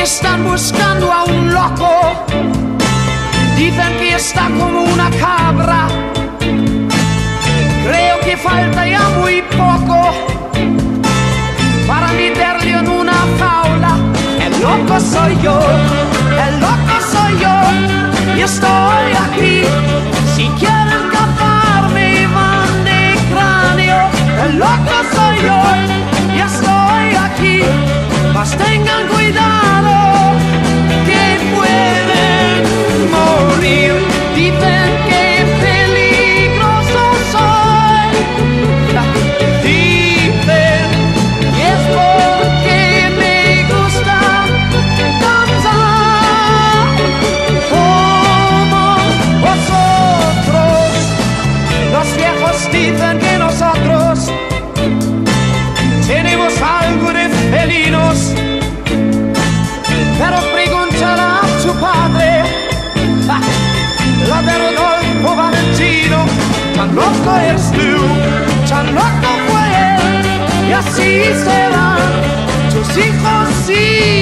están buscando a un loco. Dicen que está como una cabra. Creo que falta ya loco eres tú, tan loco fue él, y así se van tus hijos y